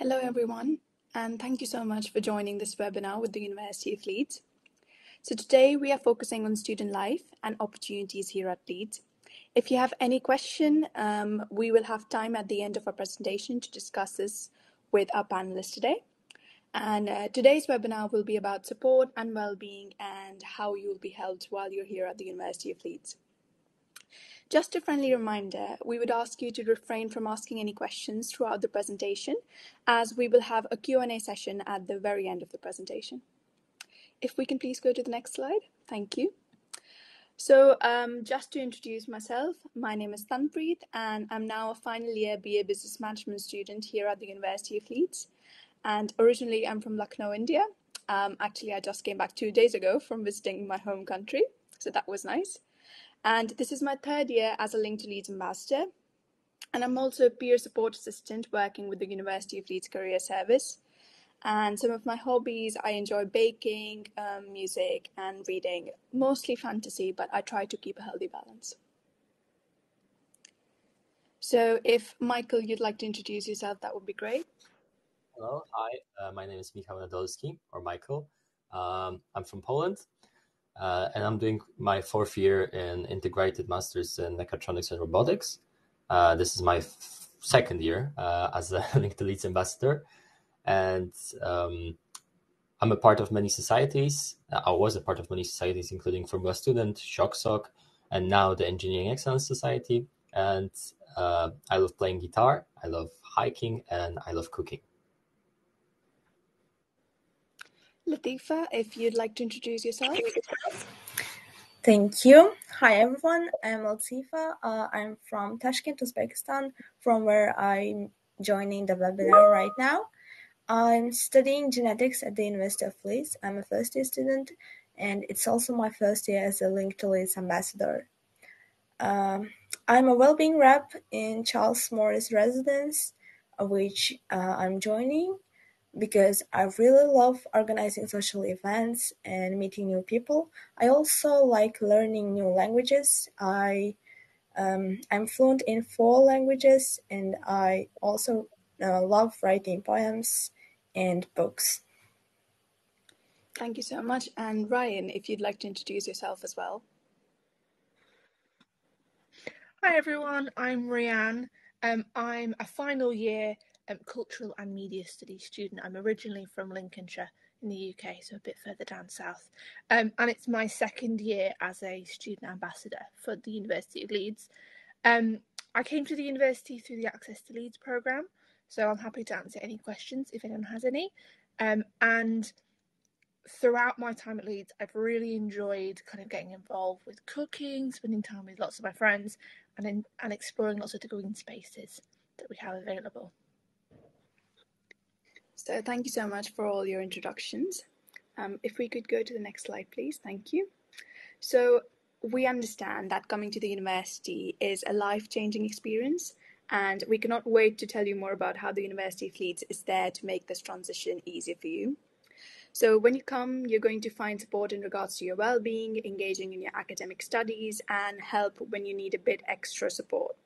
Hello, everyone, and thank you so much for joining this webinar with the University of Leeds. So today we are focusing on student life and opportunities here at Leeds. If you have any question, um, we will have time at the end of our presentation to discuss this with our panelists today. And uh, today's webinar will be about support and well-being and how you will be helped while you're here at the University of Leeds. Just a friendly reminder, we would ask you to refrain from asking any questions throughout the presentation, as we will have a Q&A session at the very end of the presentation. If we can please go to the next slide. Thank you. So um, just to introduce myself, my name is Tanpreet and I'm now a final year BA Business Management student here at the University of Leeds. And originally I'm from Lucknow, India. Um, actually, I just came back two days ago from visiting my home country, so that was nice. And this is my third year as a Link to Leeds ambassador. And I'm also a peer support assistant working with the University of Leeds Career Service. And some of my hobbies, I enjoy baking, um, music, and reading, mostly fantasy, but I try to keep a healthy balance. So, if Michael, you'd like to introduce yourself, that would be great. Hello, hi, uh, my name is Michał Nadolski, or Michael. Um, I'm from Poland, uh, and I'm doing my fourth year in integrated masters in mechatronics and robotics. Uh, this is my f- second year uh, as a Link to Leeds ambassador, and um, I'm a part of many societies. I was a part of many societies, including Formula Student, ShockSoc, and now the Engineering Excellence Society. And uh, I love playing guitar, I love hiking, and I love cooking. Latifa, if you'd like to introduce yourself. Thank you. Hi, everyone. I'm Latifa. Uh, I'm from Tashkent, Uzbekistan, from where I'm joining the webinar right now. I'm studying genetics at the University of Leeds. I'm a first year student, and it's also my first year as a Link to Leeds ambassador. Um, I'm a well-being rep in Charles Morris residence, which uh, I'm joining because I really love organizing social events and meeting new people. I also like learning new languages. I um, I'm fluent in four languages, and I also uh, love writing poems and books. Thank you so much. And Ryan, if you'd like to introduce yourself as well. Hi everyone, I'm Rianne. Um, I'm a final year um, cultural and media studies student. I'm originally from Lincolnshire in the UK, so a bit further down south. Um, and it's my second year as a student ambassador for the University of Leeds. Um, I came to the university through the Access to Leeds programme, so I'm happy to answer any questions if anyone has any. Um, and throughout my time at Leeds, I've really enjoyed kind of getting involved with cooking, spending time with lots of my friends, and in, and exploring lots of the green spaces that we have available. So thank you so much for all your introductions. Um, if we could go to the next slide, please. Thank you. So we understand that coming to the university is a life-changing experience and we cannot wait to tell you more about how the University of Leeds is there to make this transition easier for you. So when you come, you're going to find support in regards to your well-being, engaging in your academic studies, and help when you need a bit extra support.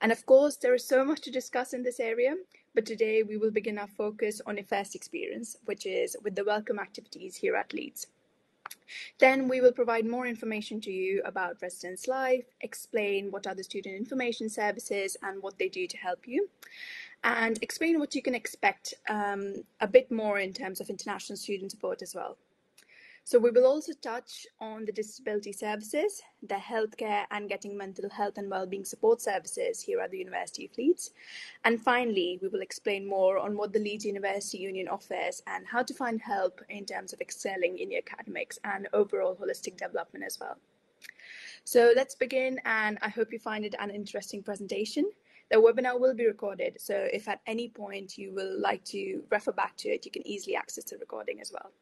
And of course, there is so much to discuss in this area, but today we will begin our focus on a first experience, which is with the welcome activities here at Leeds. Then we will provide more information to you about residence life, explain what are the student information services and what they do to help you, and explain what you can expect um, a bit more in terms of international student support as well. So we will also touch on the disability services, the healthcare and getting mental health and wellbeing support services here at the University of Leeds. And finally, we will explain more on what the Leeds University Union offers and how to find help in terms of excelling in your academics and overall holistic development as well. So let's begin and I hope you find it an interesting presentation. The webinar will be recorded, so if at any point you will like to refer back to it, you can easily access the recording as well.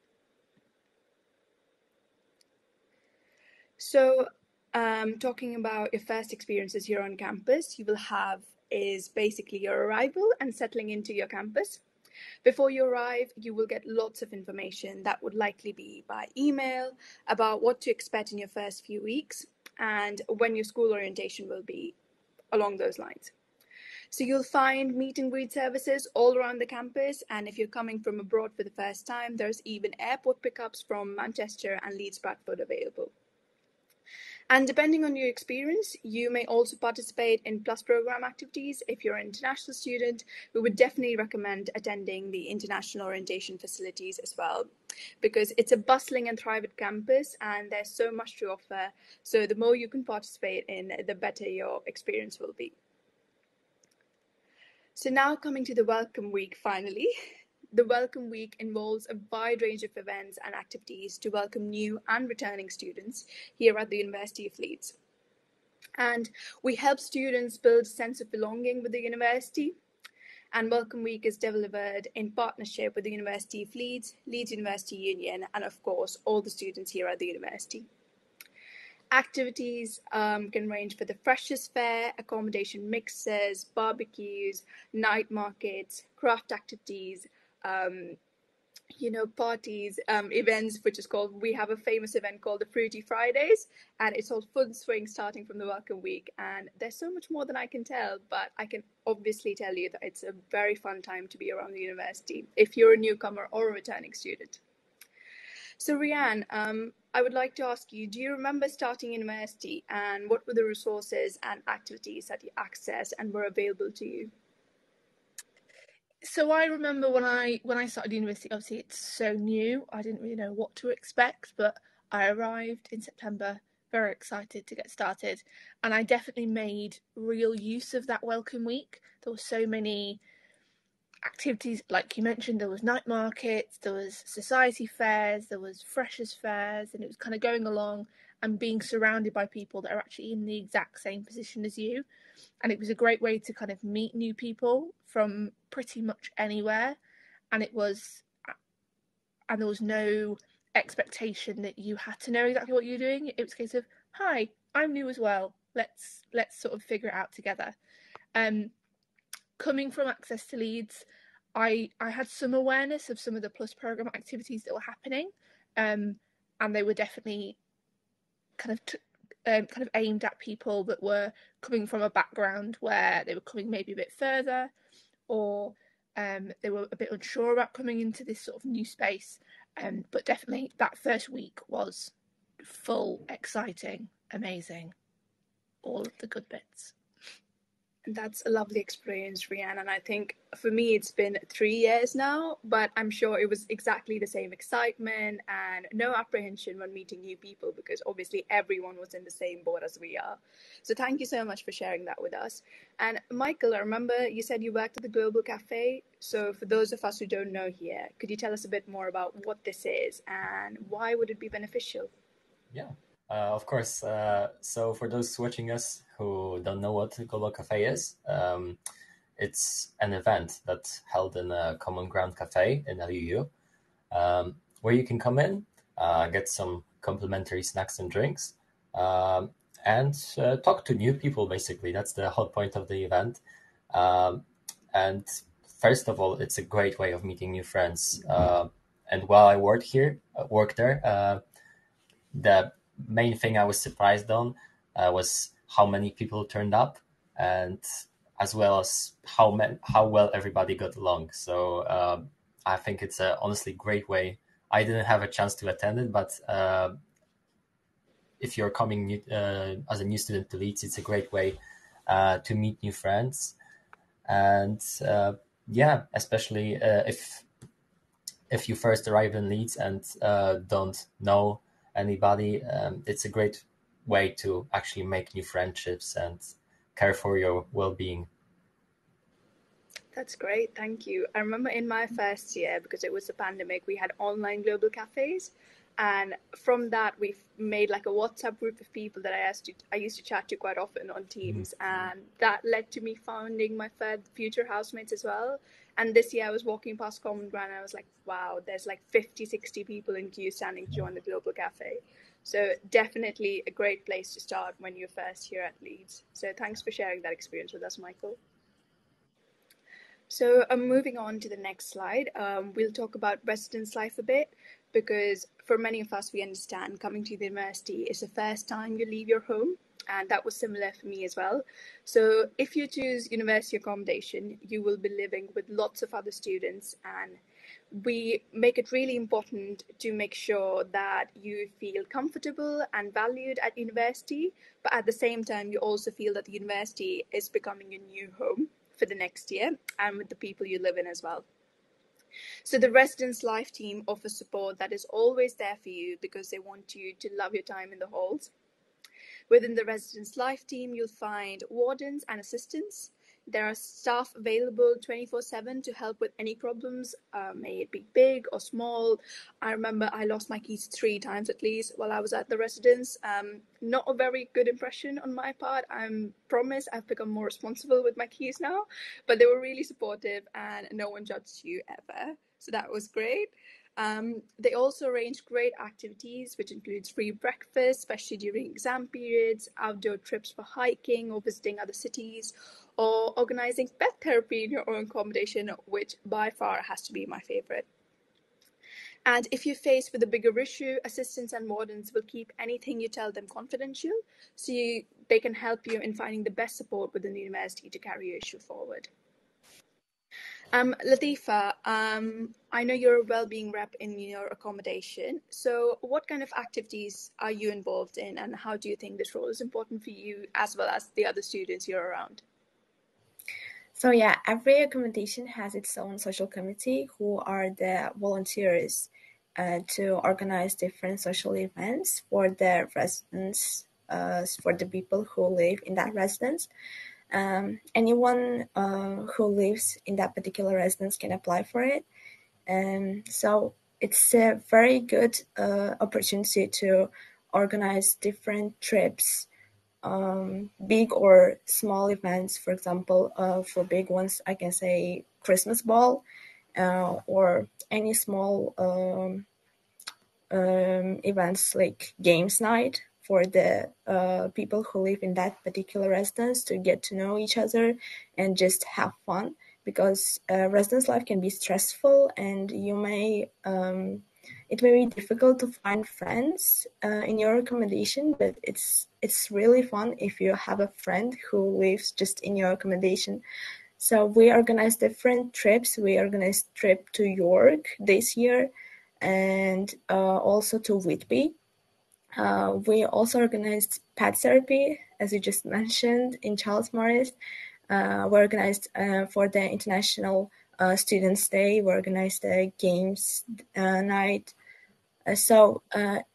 So, um, talking about your first experiences here on campus, you will have is basically your arrival and settling into your campus. Before you arrive, you will get lots of information that would likely be by email about what to expect in your first few weeks and when your school orientation will be along those lines. So you'll find meet and greet services all around the campus. And if you're coming from abroad for the first time, there's even airport pickups from Manchester and Leeds Bradford available. And depending on your experience, you may also participate in plus program activities. If you're an international student, we would definitely recommend attending the international orientation facilities as well, because it's a bustling and thriving campus and there's so much to offer. So the more you can participate in, the better your experience will be. So now coming to the Welcome Week finally. The Welcome Week involves a wide range of events and activities to welcome new and returning students here at the University of Leeds. And we help students build a sense of belonging with the university. And Welcome Week is delivered in partnership with the University of Leeds, Leeds University Union, and of course, all the students here at the university. Activities um, can range for the freshers fair, accommodation mixes, barbecues, night markets, craft activities, um, you know, parties, um, events, which is called, we have a famous event called the Fruity Fridays, and it's all full swing starting from the Welcome Week. And there's so much more than I can tell, but I can obviously tell you that it's a very fun time to be around the university if you're a newcomer or a returning student. So, Rianne, um, I would like to ask you do you remember starting university and what were the resources and activities that you accessed and were available to you? So I remember when I when I started university, obviously it's so new. I didn't really know what to expect, but I arrived in September, very excited to get started, and I definitely made real use of that welcome week. There were so many activities like you mentioned there was night markets there was society fairs there was freshers fairs and it was kind of going along and being surrounded by people that are actually in the exact same position as you. And it was a great way to kind of meet new people from pretty much anywhere. And it was and there was no expectation that you had to know exactly what you're doing. It was a case of hi i'm new as well. Let's let's sort of figure it out together. Um coming from Access to Leeds, I I had some awareness of some of the plus program activities that were happening, um, and they were definitely kind of t- um, kind of aimed at people that were coming from a background where they were coming maybe a bit further, or um, they were a bit unsure about coming into this sort of new space. Um, but definitely that first week was full, exciting, amazing, all of the good bits. That's a lovely experience, Rianne. And I think for me, it's been three years now, but I'm sure it was exactly the same excitement and no apprehension when meeting new people because obviously everyone was in the same boat as we are. So thank you so much for sharing that with us. And Michael, I remember you said you worked at the Global Cafe. So for those of us who don't know here, could you tell us a bit more about what this is and why would it be beneficial? Yeah. Uh, of course. Uh, so for those watching us who don't know what Global Cafe is, um, it's an event that's held in a Common Ground Cafe in LUU, um, where you can come in, uh, get some complimentary snacks and drinks, um, and uh, talk to new people. Basically, that's the whole point of the event. Um, and first of all, it's a great way of meeting new friends. Uh, and while I work here, uh, work there, the main thing I was surprised on uh, was how many people turned up, and as well as how men, how well everybody got along. So um, I think it's a honestly great way. I didn't have a chance to attend it, but uh, if you're coming new, uh, as a new student to Leeds, it's a great way uh, to meet new friends, and uh, yeah, especially uh, if if you first arrive in Leeds and don't know anybody, um, it's a great way to actually make new friendships and care for your well-being. That's great, thank you. I remember in my first year, because it was a pandemic, we had online global cafes, and from that we made like a WhatsApp group of people that I used to I used to chat to quite often on Teams, mm-hmm. and that led to me founding my future housemates as well. And this year I was walking past Common Ground and I was like, wow, there's like 50, 60 people in queue standing to join the Global Cafe. So definitely a great place to start when you're first here at Leeds. So thanks for sharing that experience with us, Michael. So um, moving on to the next slide, um, we'll talk about residence life a bit because for many of us, we understand coming to the university is the first time you leave your home and that was similar for me as well. So, if you choose university accommodation, you will be living with lots of other students, and we make it really important to make sure that you feel comfortable and valued at university, but at the same time, you also feel that the university is becoming a new home for the next year and with the people you live in as well. So the residence life team offers support that is always there for you because they want you to love your time in the halls. Within the residence life team, you'll find wardens and assistants there are staff available 24 7 to help with any problems, uh, may it be big or small. I remember I lost my keys three times at least while I was at the residence. Um, not a very good impression on my part. I promise I've become more responsible with my keys now, but they were really supportive and no one judged you ever. So that was great. Um, they also arrange great activities, which includes free breakfast, especially during exam periods, outdoor trips for hiking or visiting other cities, or organizing pet therapy in your own accommodation, which by far has to be my favorite. And if you're faced with a bigger issue, assistants and wardens will keep anything you tell them confidential, so you, they can help you in finding the best support within the university to carry your issue forward. Um, Latifa, um, I know you're a well-being rep in your accommodation. So, what kind of activities are you involved in, and how do you think this role is important for you as well as the other students you're around? So yeah, every accommodation has its own social committee, who are the volunteers uh, to organize different social events for the residents, uh, for the people who live in that residence. Um, anyone uh, who lives in that particular residence can apply for it. And so it's a very good uh, opportunity to organize different trips, um, big or small events. For example, uh, for big ones, I can say Christmas ball uh, or any small um, um, events like games night for the uh, people who live in that particular residence to get to know each other and just have fun because uh, residence life can be stressful and you may um, it may be difficult to find friends uh, in your accommodation but it's it's really fun if you have a friend who lives just in your accommodation. So we organized different trips. We organized trip to york this year and uh, also to whitby uh, we also organized pet therapy, as you just mentioned, in Charles Morris. Uh, we organized uh, for the International uh, Students' Day. We organized a games uh, night. Uh, so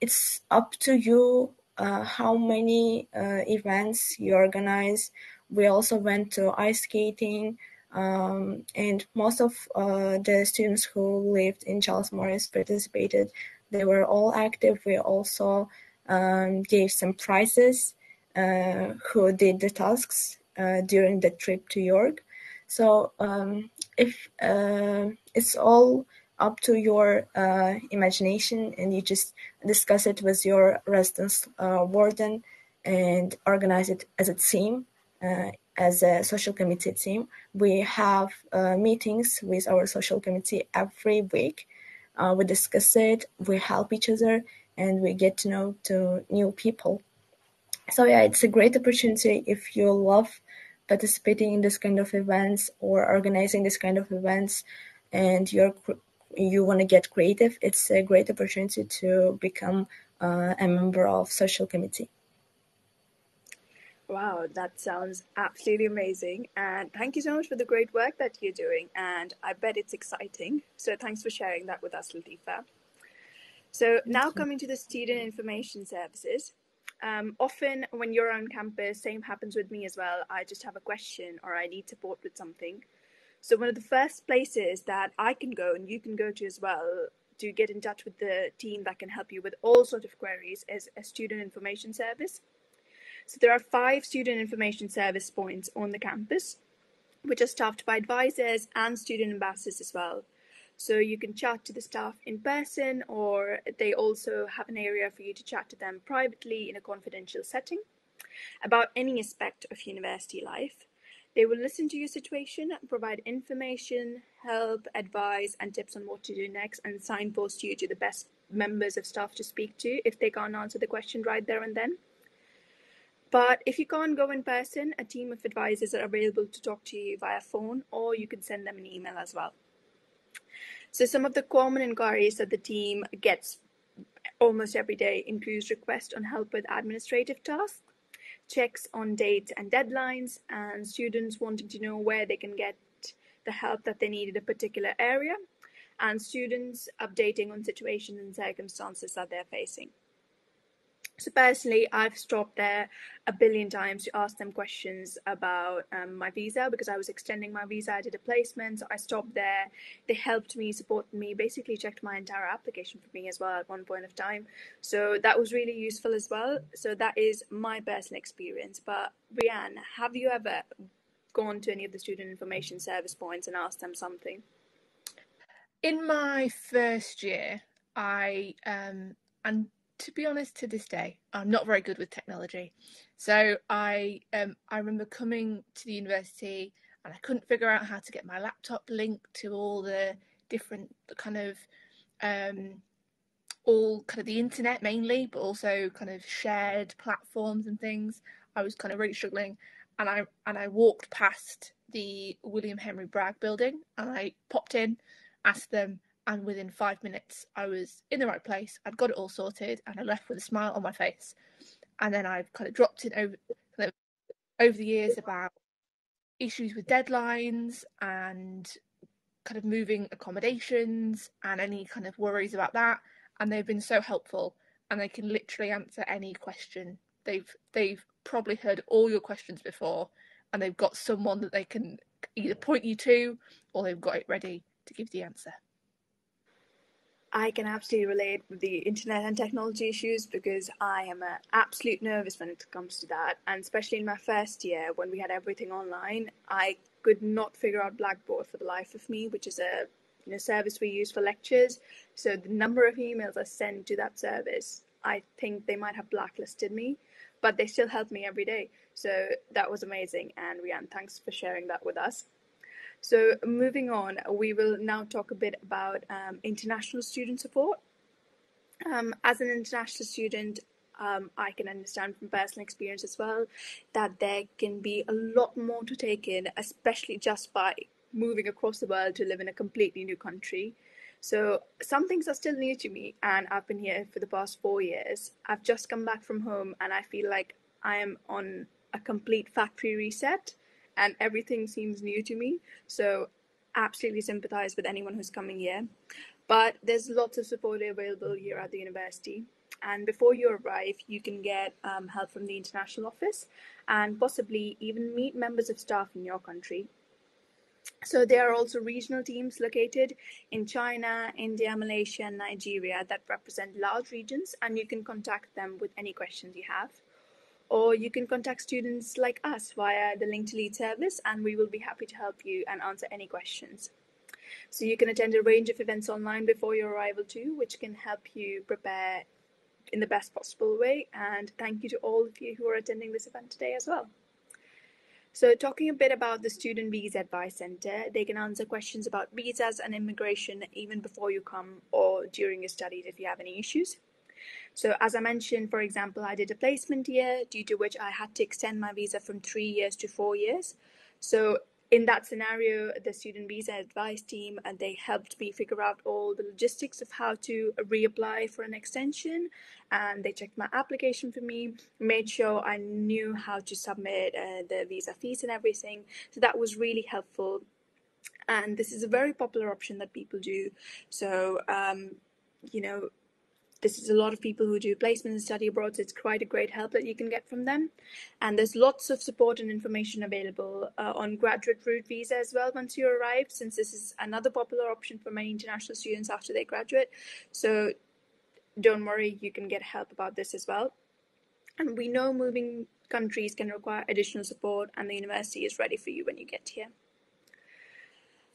it's up to you how many events you organize. We also went to ice skating, um, and most of the students who lived in Charles Morris participated. They were all active. We also um, gave some prizes uh, who did the tasks uh, during the trip to York. So um, if uh, it's all up to your uh, imagination and you just discuss it with your residence uh, warden and organize it as a team, uh, as a social committee team. We have meetings with our social committee every week. we discuss it, we help each other, and we get to know to new people. So yeah, it's a great opportunity if you love participating in this kind of events or organizing this kind of events, and you're you want to get creative. It's a great opportunity to become uh, a member of social committee. Wow, that sounds absolutely amazing. And thank you so much for the great work that you're doing. And I bet it's exciting. So thanks for sharing that with us, Latifa. So now coming to the student information services. Um, often when you're on campus, same happens with me as well. I just have a question or I need support with something. So one of the first places that I can go and you can go to as well to get in touch with the team that can help you with all sorts of queries is a student information service. So there are five student information service points on the campus, which are staffed by advisors and student ambassadors as well. So you can chat to the staff in person, or they also have an area for you to chat to them privately in a confidential setting about any aspect of university life. They will listen to your situation, provide information, help, advice, and tips on what to do next, and signpost you to the best members of staff to speak to if they can't answer the question right there and then. But if you can't go in person, a team of advisors are available to talk to you via phone or you can send them an email as well. So, some of the common inquiries that the team gets almost every day includes requests on help with administrative tasks, checks on dates and deadlines, and students wanting to know where they can get the help that they need in a particular area, and students updating on situations and circumstances that they're facing. So personally, I've stopped there a billion times to ask them questions about um, my visa because I was extending my visa. I did a placement, so I stopped there. They helped me, supported me, basically checked my entire application for me as well at one point of time. So that was really useful as well. So that is my personal experience. But Rianne, have you ever gone to any of the student information service points and asked them something? In my first year, I um, and to be honest, to this day, I'm not very good with technology. So I um, I remember coming to the university and I couldn't figure out how to get my laptop linked to all the different kind of um, all kind of the internet mainly, but also kind of shared platforms and things. I was kind of really struggling, and I and I walked past the William Henry Bragg building and I popped in, asked them and within five minutes I was in the right place. I'd got it all sorted, and I left with a smile on my face. And then I've kind of dropped in over kind of over the years about issues with deadlines and kind of moving accommodations and any kind of worries about that. And they've been so helpful, and they can literally answer any question. They've they've probably heard all your questions before, and they've got someone that they can either point you to or they've got it ready to give the answer. I can absolutely relate with the internet and technology issues because I am an absolute nervous when it comes to that. And especially in my first year when we had everything online, I could not figure out Blackboard for the life of me, which is a you know, service we use for lectures. So the number of emails I send to that service, I think they might have blacklisted me, but they still help me every day. So that was amazing. And Rianne, thanks for sharing that with us. So moving on, we will now talk a bit about um, international student support. Um, as an international student, um, I can understand from personal experience as well that there can be a lot more to take in, especially just by moving across the world to live in a completely new country. So some things are still new to me, and I've been here for the past four years. I've just come back from home, and I feel like I am on a complete factory reset and everything seems new to me. So, absolutely sympathize with anyone who's coming here. But there's lots of support available here at the university. And before you arrive, you can get um, help from the international office and possibly even meet members of staff in your country. So there are also regional teams located in China, India, Malaysia, and Nigeria that represent large regions, and you can contact them with any questions you have or you can contact students like us via the Link to Leeds service, and we will be happy to help you and answer any questions. So you can attend a range of events online before your arrival too, which can help you prepare in the best possible way. And thank you to all of you who are attending this event today as well. So, talking a bit about the Student Visa Advice Center, they can answer questions about visas and immigration even before you come or during your studies if you have any issues. So, as I mentioned, for example, I did a placement year due to which I had to extend my visa from three years to four years. So, in that scenario, the student visa advice team and they helped me figure out all the logistics of how to reapply for an extension, and they checked my application for me, made sure I knew how to submit uh, the visa fees and everything. So that was really helpful, and this is a very popular option that people do. So um, you know this is a lot of people who do placement and study abroad, so it's quite a great help that you can get from them. And there's lots of support and information available uh, on graduate route visa as well once you arrive, since this is another popular option for many international students after they graduate. So don't worry, you can get help about this as well. And we know moving countries can require additional support, and the university is ready for you when you get here.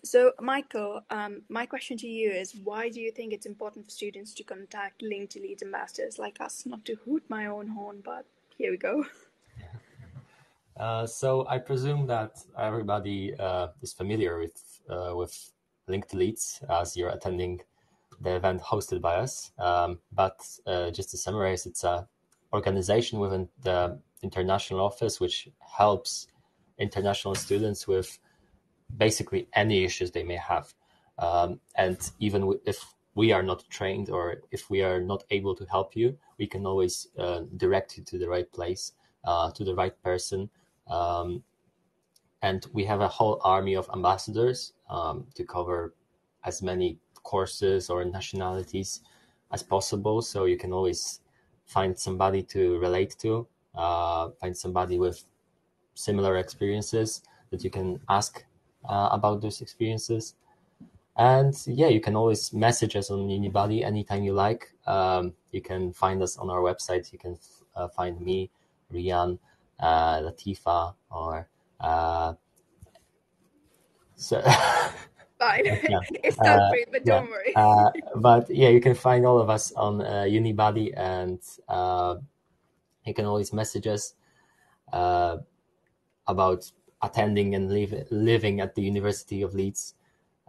So, Michael, um, my question to you is why do you think it's important for students to contact Link to Leeds ambassadors like us? Not to hoot my own horn, but here we go. Uh, so, I presume that everybody uh, is familiar with uh, with Link to Leeds as you're attending the event hosted by us. Um, but uh, just to summarize, it's a organization within the international office, which helps international students with basically any issues they may have. Um, and even if we are not trained or if we are not able to help you, we can always uh, direct you to the right place, uh, to the right person. Um, and we have a whole army of ambassadors um, to cover as many courses or nationalities as possible. So you can always find somebody to relate to, uh, find somebody with similar experiences that you can ask uh, about those experiences. And yeah, you can always message us on Unibuddy anytime you like. Um, you can find us on our website. You can uh, find me, Rianne, uh, Latifa, or uh, so. Fine, yeah. it's not uh, free, but don't worry. Uh, but yeah, you can find all of us on uh, Unibuddy, and you can always message us about attending and live, living at the University of Leeds.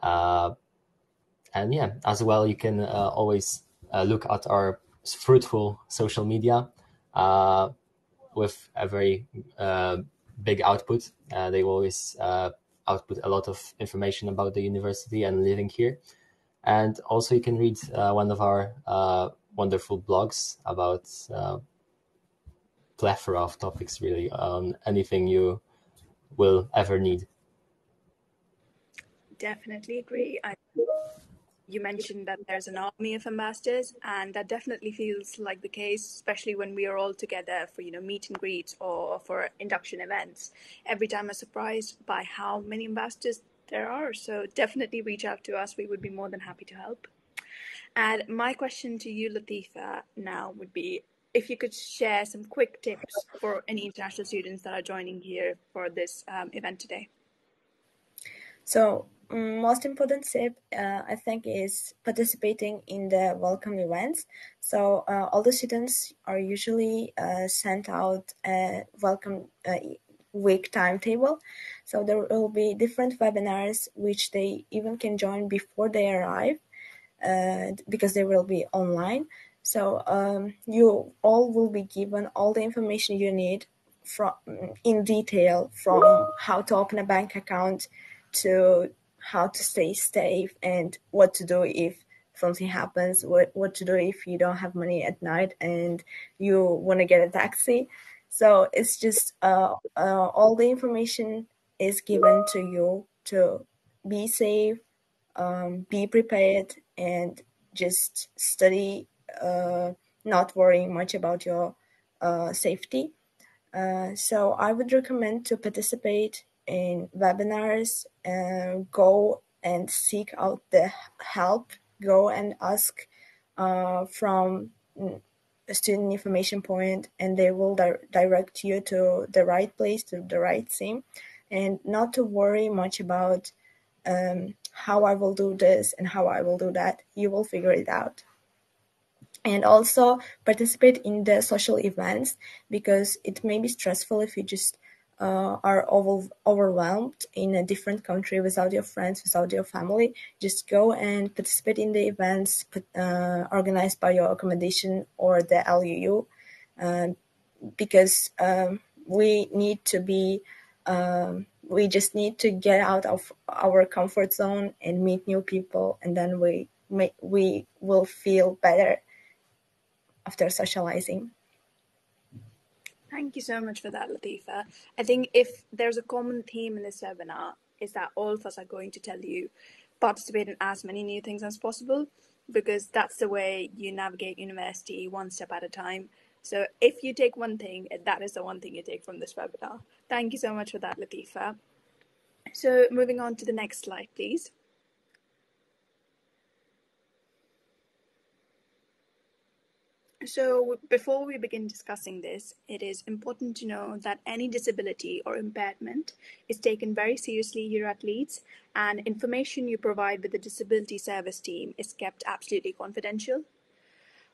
Uh, and yeah, as well, you can uh, always uh, look at our fruitful social media uh, with a very uh, big output. Uh, they always output a lot of information about the university and living here. And also, you can read one of our wonderful blogs about plethora of topics, really, on anything you will ever need. Definitely agree. I, you mentioned that there's an army of ambassadors, and that definitely feels like the case, especially when we are all together for you know meet and greets or for induction events. Every time I'm surprised by how many ambassadors there are. So definitely reach out to us. We would be more than happy to help. And my question to you, Latifa, now would be if you could share some quick tips for any international students that are joining here for this um, event today. So, mm, most important tip uh, I think is participating in the welcome events. So, uh, all the students are usually uh, sent out a welcome uh, week timetable. So, there will be different webinars which they even can join before they arrive uh, because they will be online. So um, you all will be given all the information you need from in detail from how to open a bank account to how to stay safe and what to do if something happens what, what to do if you don't have money at night and you want to get a taxi. So it's just uh, uh, all the information is given to you to be safe um, be prepared and just study not worrying much about your uh, safety. Uh, so I would recommend to participate in webinars, and go and seek out the help, go and ask from a student information point and they will di- direct you to the right place to the right thing and not to worry much about um, how i will do this and how i will do that. You will figure it out and also participate in the social events because it may be stressful if you just uh, are over, overwhelmed in a different country without your friends, without your family. Just go and participate in the events uh, organized by your accommodation or the LUU uh, because um, we need to be. Um, we just need to get out of our comfort zone and meet new people, and then we may, we will feel better after socializing. Thank you so much for that, Latifa. I think if there's a common theme in this webinar, is that all of us are going to tell you participate in as many new things as possible because that's the way you navigate university one step at a time. So if you take one thing, that is the one thing you take from this webinar. Thank you so much for that, Latifa. So moving on to the next slide, please. So, before we begin discussing this, it is important to know that any disability or impairment is taken very seriously here at Leeds, and information you provide with the disability service team is kept absolutely confidential.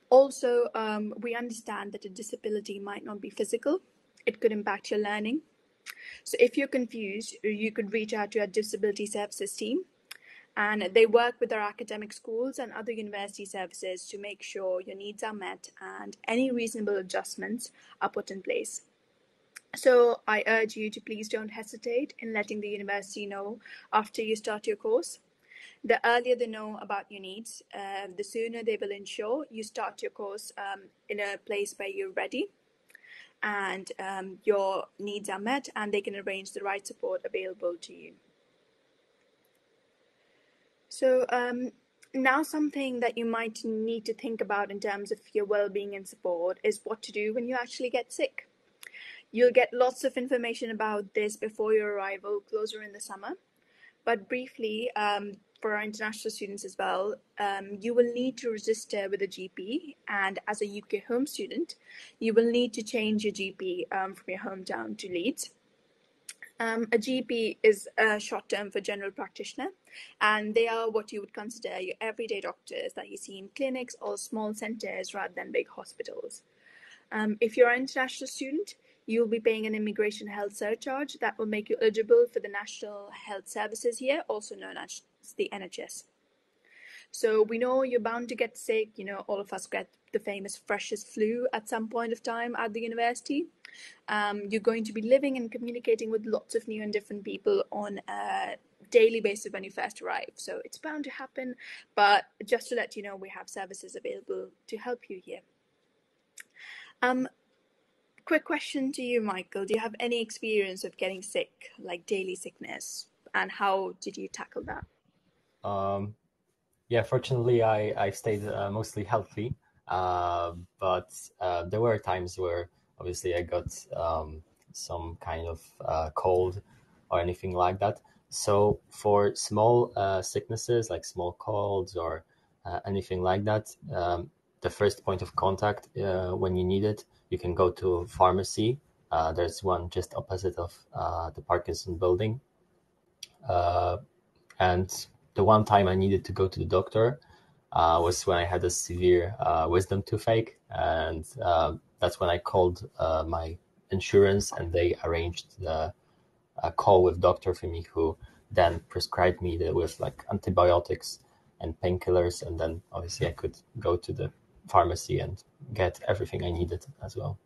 Also, um, we understand that a disability might not be physical, it could impact your learning. So, if you're confused, you could reach out to our disability services team and they work with our academic schools and other university services to make sure your needs are met and any reasonable adjustments are put in place. So I urge you to please don't hesitate in letting the university know after you start your course. The earlier they know about your needs, uh, the sooner they will ensure you start your course um, in a place where you're ready and um, your needs are met and they can arrange the right support available to you. So um, now something that you might need to think about in terms of your well-being and support is what to do when you actually get sick. You'll get lots of information about this before your arrival closer in the summer. But briefly, um, for our international students as well, um, you will need to register with a GP. And as a UK home student, you will need to change your GP um, from your hometown to Leeds. Um, a GP is a short term for general practitioner, and they are what you would consider your everyday doctors that you see in clinics or small centers rather than big hospitals. Um, if you're an international student, you'll be paying an immigration health surcharge that will make you eligible for the National Health Services here, also known as the NHS. So we know you're bound to get sick. You know, all of us get the famous freshers flu at some point of time at the university. Um, you're going to be living and communicating with lots of new and different people on a daily basis when you first arrive. So it's bound to happen. But just to let you know, we have services available to help you here. Um, quick question to you, Michael. Do you have any experience of getting sick, like daily sickness, and how did you tackle that? Um, yeah, fortunately, I I stayed uh, mostly healthy, uh, but uh, there were times where obviously I got um, some kind of uh, cold or anything like that. So for small uh, sicknesses like small colds or anything like that, um, the first point of contact when you need it, you can go to pharmacy. there's one just opposite of the Parkinson building, and the one time I needed to go to the doctor uh, was when I had a severe uh, wisdom toothache, and uh, that's when I called uh, my insurance, and they arranged the, a call with doctor for me, who then prescribed me the, with like antibiotics and painkillers, and then obviously I could go to the pharmacy and get everything I needed as well.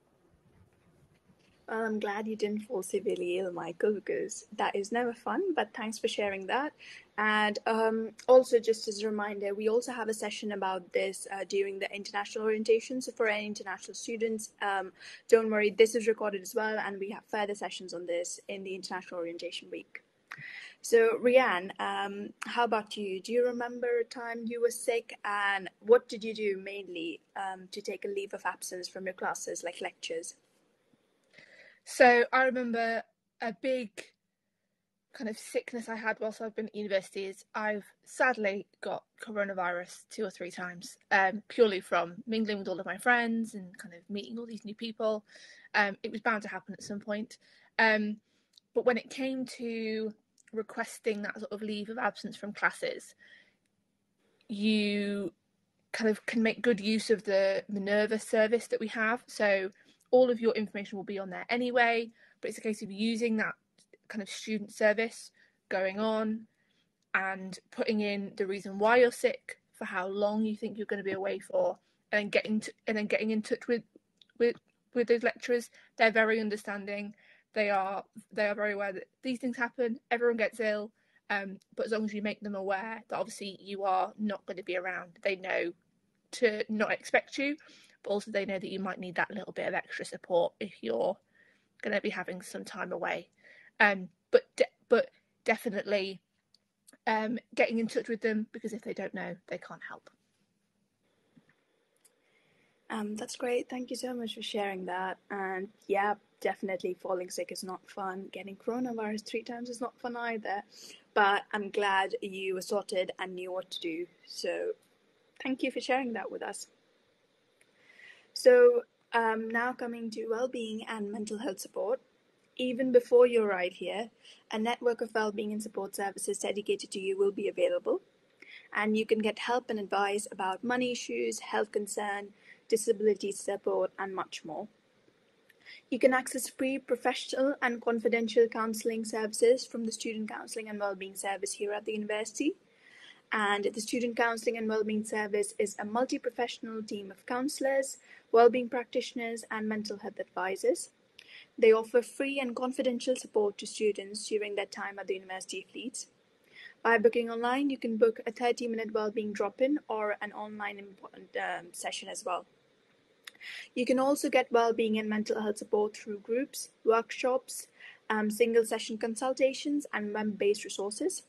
I'm glad you didn't fall severely ill, Michael, because that is never fun. But thanks for sharing that. And um, also, just as a reminder, we also have a session about this uh, during the international orientation. So, for any international students, um, don't worry, this is recorded as well. And we have further sessions on this in the International Orientation Week. So, Rianne, um, how about you? Do you remember a time you were sick, and what did you do mainly um, to take a leave of absence from your classes, like lectures? So I remember a big kind of sickness I had whilst I've been at university is I've sadly got coronavirus two or three times, um, purely from mingling with all of my friends and kind of meeting all these new people. Um, it was bound to happen at some point. Um, but when it came to requesting that sort of leave of absence from classes, you kind of can make good use of the Minerva service that we have. So all of your information will be on there anyway, but it's a case of using that kind of student service going on and putting in the reason why you're sick, for how long you think you're going to be away for, and getting to, and then getting in touch with with with those lecturers. They're very understanding. They are they are very aware that these things happen. Everyone gets ill, um, but as long as you make them aware that obviously you are not going to be around, they know to not expect you also they know that you might need that little bit of extra support if you're going to be having some time away. Um, but de- but definitely um, getting in touch with them because if they don't know, they can't help. Um, that's great. Thank you so much for sharing that. And yeah, definitely falling sick is not fun. Getting coronavirus three times is not fun either. But I'm glad you were sorted and knew what to do. So thank you for sharing that with us. So um, now coming to well-being and mental health support. Even before you arrive here, a network of well-being and support services dedicated to you will be available, and you can get help and advice about money issues, health concern, disability support, and much more. You can access free professional and confidential counseling services from the Student Counseling and Wellbeing Service here at the university. And the Student Counseling and Wellbeing Service is a multi professional team of counselors, well-being practitioners, and mental health advisors. They offer free and confidential support to students during their time at the University of Leeds. By booking online, you can book a 30 minute well-being drop-in or an online um, session as well. You can also get well-being and mental health support through groups, workshops, um, single session consultations, and web-based resources.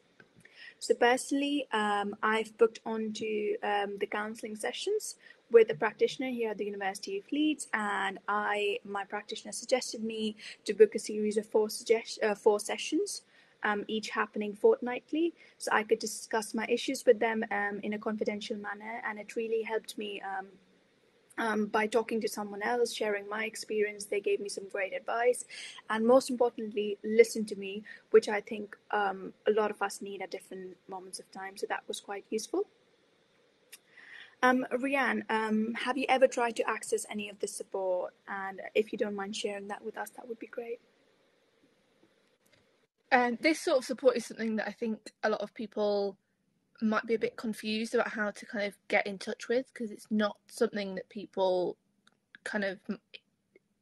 So personally, um, I've booked onto um, the counselling sessions with a practitioner here at the University of Leeds, and I my practitioner suggested me to book a series of four suggest uh, four sessions. Um, each happening fortnightly, so I could discuss my issues with them um, in a confidential manner, and it really helped me um, um, by talking to someone else, sharing my experience. They gave me some great advice, and most importantly, listen to me, which I think um, a lot of us need at different moments of time. So that was quite useful. Um, Rianne, um, have you ever tried to access any of this support? And if you don't mind sharing that with us, that would be great. And this sort of support is something that I think a lot of people might be a bit confused about how to kind of get in touch with because it's not something that people kind of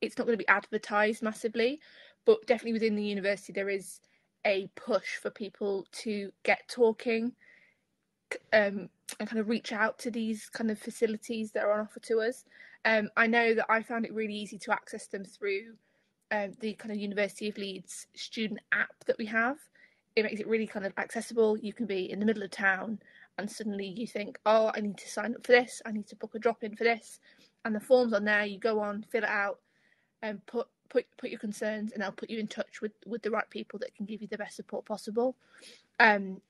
it's not going to be advertised massively but definitely within the university there is a push for people to get talking um, and kind of reach out to these kind of facilities that are on offer to us. Um, i know that i found it really easy to access them through um, the kind of university of leeds student app that we have it makes it really kind of accessible. You can be in the middle of town and suddenly you think, oh, I need to sign up for this, I need to book a drop in for this. And the form's on there, you go on, fill it out, and put put put your concerns and they'll put you in touch with, with the right people that can give you the best support possible. Um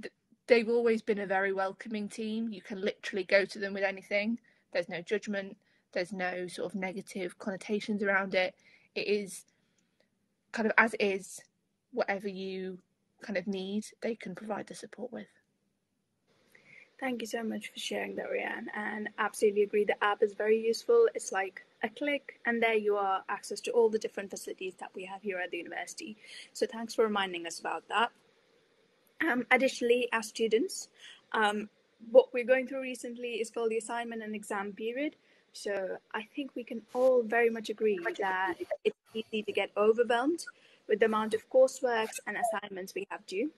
th- they've always been a very welcoming team. You can literally go to them with anything. There's no judgment, there's no sort of negative connotations around it. It is kind of as it is whatever you kind of need, they can provide the support with. Thank you so much for sharing that, Rianne. And absolutely agree. The app is very useful. It's like a click, and there you are, access to all the different facilities that we have here at the university. So thanks for reminding us about that. Um, additionally, as students, um, what we're going through recently is called the assignment and exam period. So I think we can all very much agree that it's easy to get overwhelmed with the amount of coursework and assignments we have due.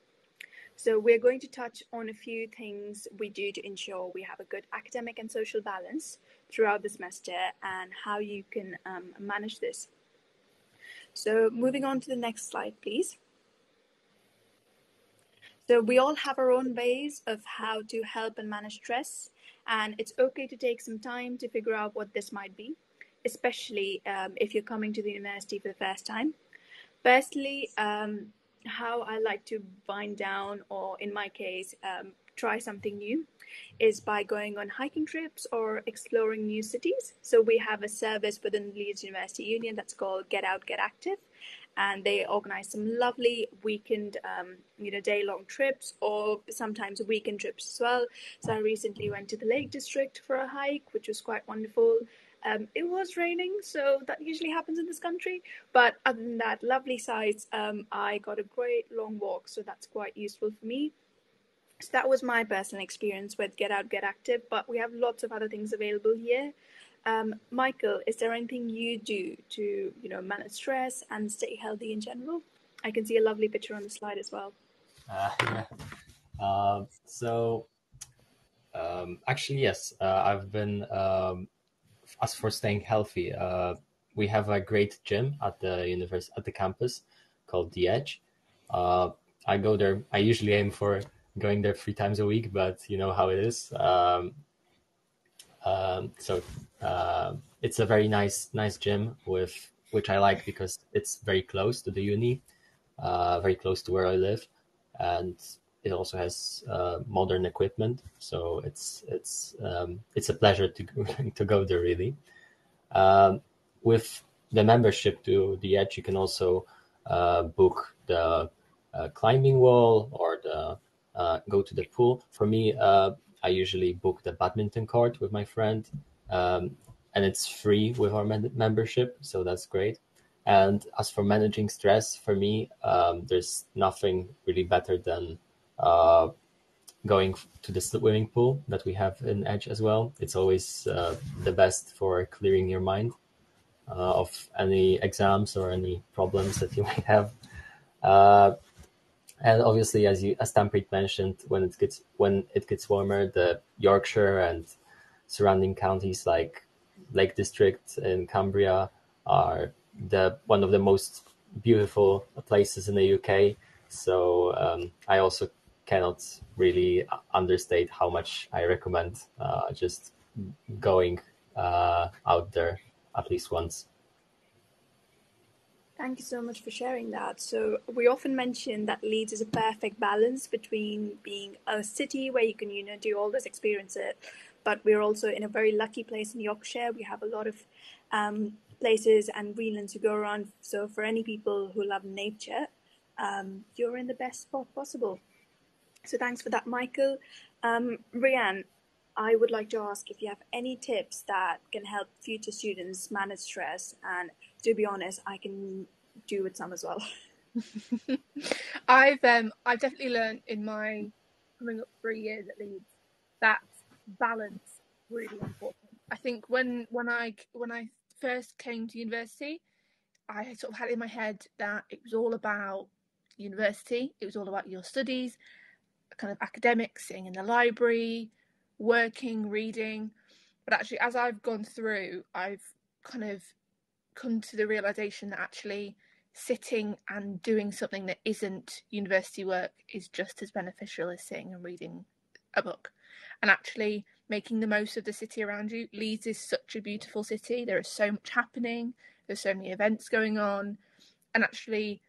So we're going to touch on a few things we do to ensure we have a good academic and social balance throughout the semester and how you can um, manage this. So moving on to the next slide, please. So we all have our own ways of how to help and manage stress, and it's okay to take some time to figure out what this might be, especially um, if you're coming to the university for the first time. Firstly, um, how I like to wind down, or in my case, um, try something new, is by going on hiking trips or exploring new cities. So we have a service within Leeds University Union that's called Get Out, Get Active, and they organize some lovely weekend, um, you know, day-long trips or sometimes weekend trips as well. So I recently went to the Lake District for a hike, which was quite wonderful. Um, it was raining, so that usually happens in this country. But other than that, lovely sights. Um, I got a great long walk, so that's quite useful for me. So that was my personal experience with Get Out, Get Active. But we have lots of other things available here. Um, Michael, is there anything you do to, you know, manage stress and stay healthy in general? I can see a lovely picture on the slide as well. Uh, yeah. Uh, so, um, actually, yes, uh, I've been um, as for staying healthy, uh, we have a great gym at the university at the campus called The Edge. Uh, I go there. I usually aim for going there three times a week, but you know how it is. Um, um, so uh, it's a very nice, nice gym with which I like because it's very close to the uni, uh, very close to where I live, and it also has uh, modern equipment, so it's it's um, it's a pleasure to to go there. Really, um, with the membership to the Edge, you can also uh, book the uh, climbing wall or the uh, go to the pool. For me, uh, I usually book the badminton court with my friend, um, and it's free with our membership, so that's great. And as for managing stress, for me, um, there's nothing really better than uh, going to the swimming pool that we have in Edge as well. It's always uh, the best for clearing your mind. uh, of any exams or any problems that you might have. Uh, and obviously, as you as Tampreet mentioned, when it gets when it gets warmer, the Yorkshire and surrounding counties like Lake District in Cumbria are the one of the most beautiful places in the UK. So um, I also cannot really understate how much I recommend uh, just going uh, out there at least once. Thank you so much for sharing that. So, we often mention that Leeds is a perfect balance between being a city where you can, you know, do all those experiences, but we're also in a very lucky place in Yorkshire. We have a lot of um, places and greenlands to go around. So, for any people who love nature, um, you're in the best spot possible. So, thanks for that, Michael. Um, Rianne, I would like to ask if you have any tips that can help future students manage stress. And to be honest, I can do with some as well. I've um I've definitely learned in my coming up three years at Leeds that balance really important. I think when when I when I first came to university, I sort of had in my head that it was all about university. It was all about your studies, kind of academics, sitting in the library, working, reading. But actually, as I've gone through, I've kind of come to the realization that actually sitting and doing something that isn't university work is just as beneficial as sitting and reading a book. And actually, making the most of the city around you. Leeds is such a beautiful city. There is so much happening, there's so many events going on. And actually,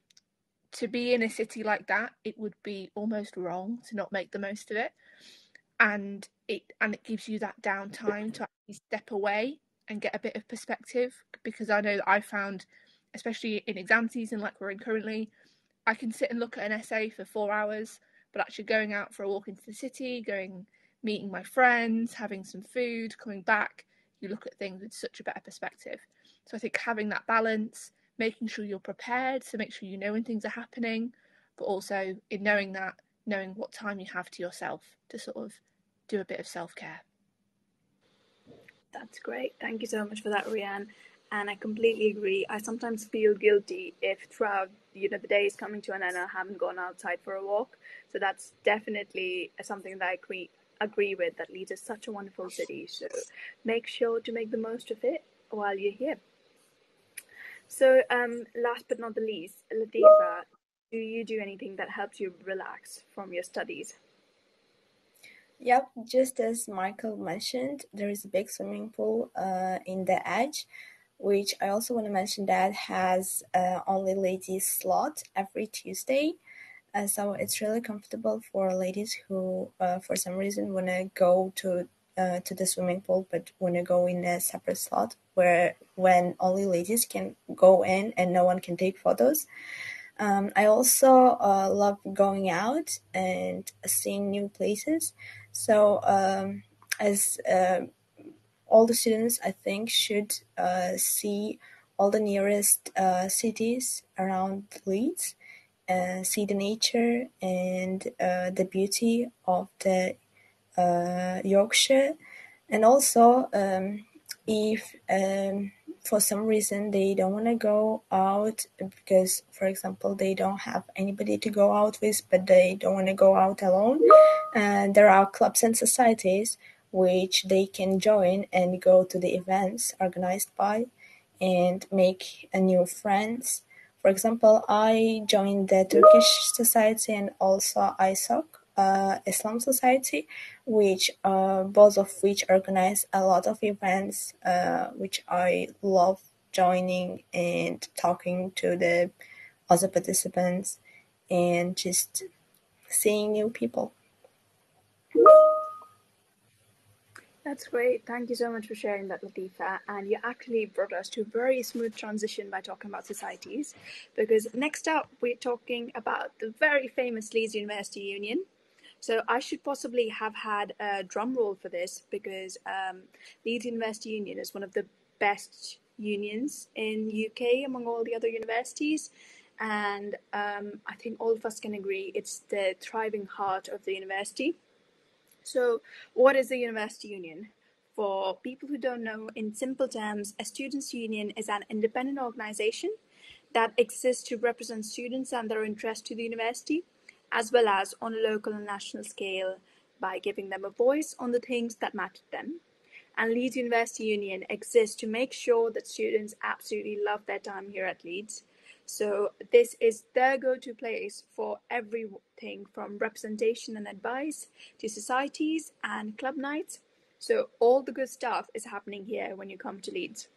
to be in a city like that, it would be almost wrong to not make the most of it. And it and it gives you that downtime to actually step away and get a bit of perspective because I know that I found especially in exam season like we're in currently I can sit and look at an essay for 4 hours but actually going out for a walk into the city going meeting my friends having some food coming back you look at things with such a better perspective. So I think having that balance making sure you're prepared so make sure you know when things are happening but also in knowing that knowing what time you have to yourself to sort of do a bit of self care. That's great. Thank you so much for that, Rianne. And I completely agree. I sometimes feel guilty if throughout you know the day is coming to an end, I haven't gone outside for a walk. So that's definitely something that I agree agree with. That Leeds is such a wonderful city. So make sure to make the most of it while you're here. So um, last but not the least, Latifa, do you do anything that helps you relax from your studies? Yep, just as Michael mentioned, there is a big swimming pool uh, in the edge, which I also want to mention that has uh, only ladies slot every Tuesday. Uh, so it's really comfortable for ladies who, uh, for some reason, want to go to uh, to the swimming pool, but want to go in a separate slot where when only ladies can go in and no one can take photos. Um, I also uh, love going out and seeing new places. So, um, as uh, all the students, I think, should uh, see all the nearest uh, cities around Leeds, and see the nature and uh, the beauty of the uh, Yorkshire, and also um, if um, for some reason they don't want to go out because for example they don't have anybody to go out with but they don't want to go out alone and there are clubs and societies which they can join and go to the events organized by and make a new friends. For example i joined the turkish society and also isoc uh, Islam Society, which uh, both of which organize a lot of events, uh, which I love joining and talking to the other participants and just seeing new people. That's great. Thank you so much for sharing that, Latifa. And you actually brought us to a very smooth transition by talking about societies, because next up we're talking about the very famous Leeds University Union, so I should possibly have had a drum roll for this because um, Leeds University Union is one of the best unions in UK among all the other universities. And um, I think all of us can agree it's the thriving heart of the university. So, what is the University Union? for people who don't know, in simple terms, a students' union is an independent organization that exists to represent students and their interest to the university, as well as on a local and national scale by giving them a voice on the things that matter to them. And Leeds University Union exists to make sure that students absolutely love their time here at Leeds. So this is their go-to place for everything from representation and advice to societies and club nights. So all the good stuff is happening here when you come to Leeds.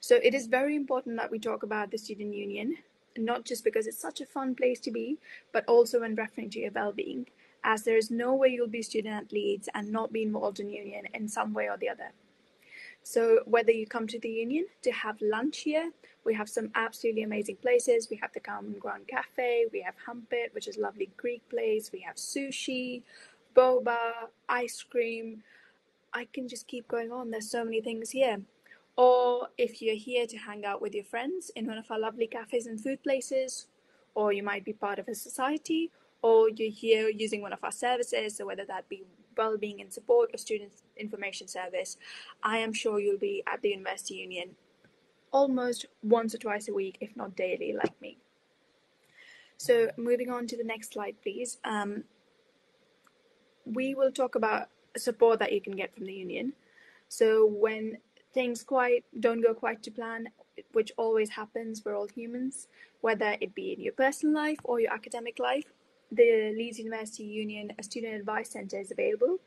So it is very important that we talk about the student union, not just because it's such a fun place to be, but also when referring to your well-being, as there is no way you'll be student at Leeds and not be involved in union in some way or the other. So whether you come to the union to have lunch here, we have some absolutely amazing places. We have the Common Ground Cafe, we have Humpet, which is lovely Greek place. We have sushi, boba, ice cream. I can just keep going on. There's so many things here. Or if you're here to hang out with your friends in one of our lovely cafes and food places, or you might be part of a society, or you're here using one of our services, so whether that be well-being and support or student information service, I am sure you'll be at the University Union almost once or twice a week, if not daily, like me. So moving on to the next slide, please. Um, we will talk about support that you can get from the union. So when things quite don't go quite to plan, which always happens, we're all humans, whether it be in your personal life or your academic life, the Leeds University Union Student Advice Centre is available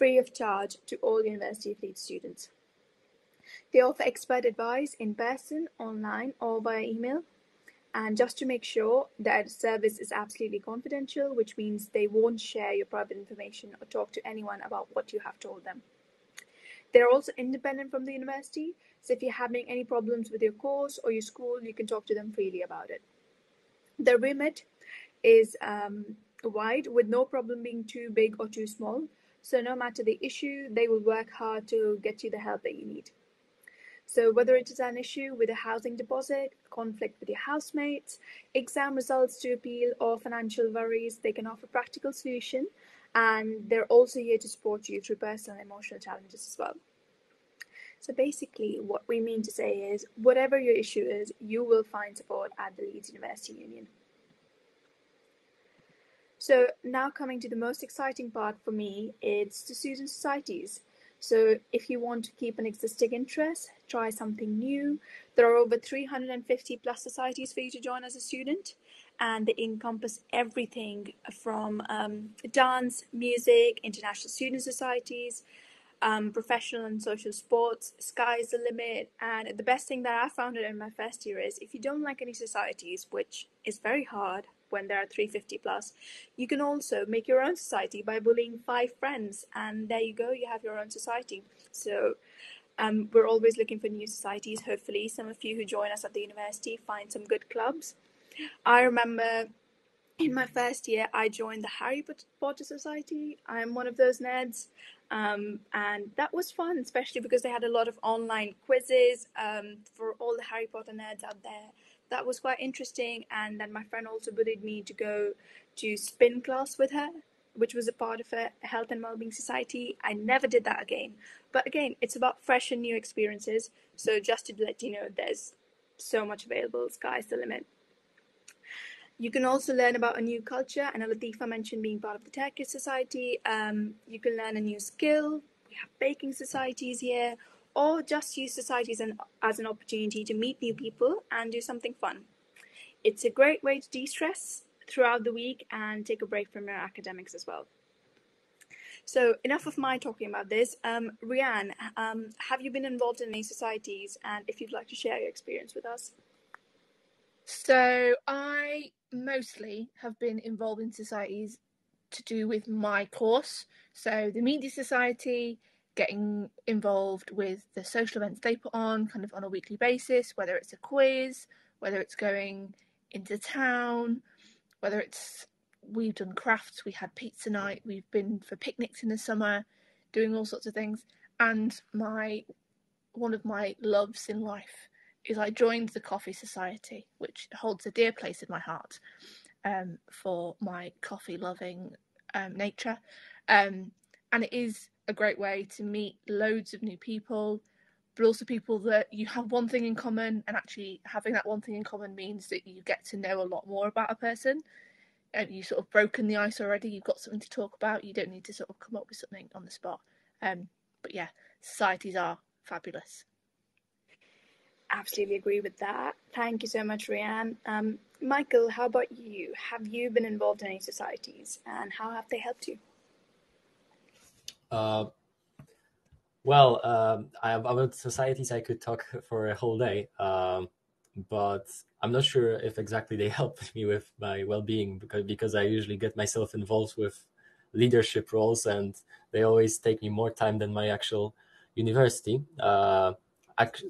free of charge to all University of Leeds students. They offer expert advice in person, online, or via email. And just to make sure that service is absolutely confidential, which means they won't share your private information or talk to anyone about what you have told them. They're also independent from the university, so if you're having any problems with your course or your school, you can talk to them freely about it. Their remit is um, wide, with no problem being too big or too small. So, no matter the issue, they will work hard to get you the help that you need. So, whether it is an issue with a housing deposit, conflict with your housemates, exam results to appeal, or financial worries, they can offer practical solution and they're also here to support you through personal and emotional challenges as well. So basically, what we mean to say is whatever your issue is, you will find support at the Leeds University Union. So now coming to the most exciting part for me, it's the student societies. So if you want to keep an existing interest, try something new. There are over 350 plus societies for you to join as a student and they encompass everything from um, dance, music, international student societies, um, professional and social sports. Sky's the limit. And the best thing that I found in my first year is if you don't like any societies, which is very hard when there are 350 plus, you can also make your own society by bullying five friends. And there you go, you have your own society. So um, we're always looking for new societies. Hopefully, some of you who join us at the university find some good clubs I remember in my first year, I joined the Harry Potter Society. I'm one of those nerds. Um, and that was fun, especially because they had a lot of online quizzes um, for all the Harry Potter nerds out there. That was quite interesting. And then my friend also bullied me to go to spin class with her, which was a part of a health and wellbeing society. I never did that again. But again, it's about fresh and new experiences. So just to let you know, there's so much available. Sky's the limit. You can also learn about a new culture, and Latifa mentioned being part of the Turkish society. Um, you can learn a new skill. We have baking societies here, or just use societies an, as an opportunity to meet new people and do something fun. It's a great way to de stress throughout the week and take a break from your academics as well. So, enough of my talking about this. Um, Rianne, um, have you been involved in any societies? And if you'd like to share your experience with us. So, I mostly have been involved in societies to do with my course. So the Media Society, getting involved with the social events they put on kind of on a weekly basis, whether it's a quiz, whether it's going into town, whether it's we've done crafts, we had pizza night, we've been for picnics in the summer, doing all sorts of things. And my one of my loves in life is I joined the Coffee Society, which holds a dear place in my heart um, for my coffee loving um, nature. Um, and it is a great way to meet loads of new people, but also people that you have one thing in common, and actually having that one thing in common means that you get to know a lot more about a person. And you sort of broken the ice already. You've got something to talk about. You don't need to sort of come up with something on the spot. Um, but yeah, societies are fabulous. Absolutely agree with that. Thank you so much, Rianne. Um, Michael, how about you? Have you been involved in any societies and how have they helped you? Uh, well, um, I, have about societies, I could talk for a whole day, um, but I'm not sure if exactly they helped me with my well-being because because I usually get myself involved with leadership roles, and they always take me more time than my actual university. Uh,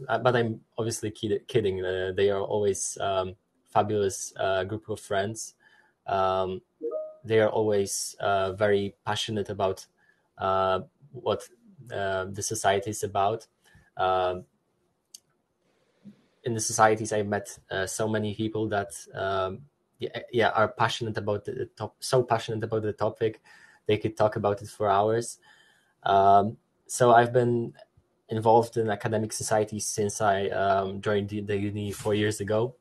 but I'm obviously kid- kidding. Uh, they are always um, fabulous uh, group of friends. Um, they are always uh, very passionate about uh, what uh, the society is about. Um, in the societies, I met so many people that um, yeah, yeah, are passionate about the top, so passionate about the topic, they could talk about it for hours. Um, so I've been involved in academic societies since I um, joined the, the, uni four years ago.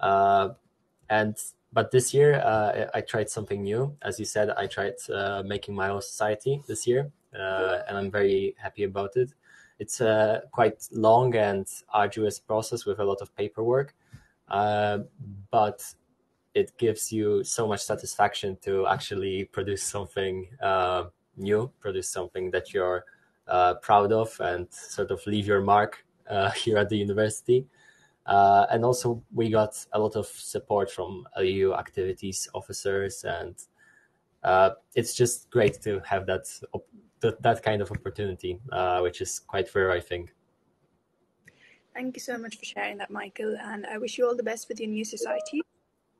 Uh, and but this year uh, I tried something new. As you said, I tried uh, making my own society this year, uh, and I'm very happy about it. It's a quite long and arduous process with a lot of paperwork, uh, but it gives you so much satisfaction to actually produce something uh, new, produce something that you're uh, proud of and sort of leave your mark uh, here at the university. Uh, and also, we got a lot of support from LU activities officers, and uh, it's just great to have that that, that kind of opportunity, uh, which is quite rare, I think. Thank you so much for sharing that, Michael, and I wish you all the best with your new society.